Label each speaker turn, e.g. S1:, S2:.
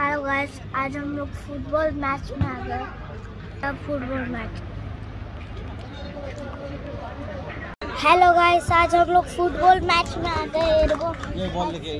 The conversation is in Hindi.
S1: हेलो गाइस, आज हम लोग फुटबॉल मैच में आ गए। अब फुटबॉल मैच? हेलो गाइस, आज हम लोग फुटबॉल मैच में आ गए। ये
S2: बॉल लेके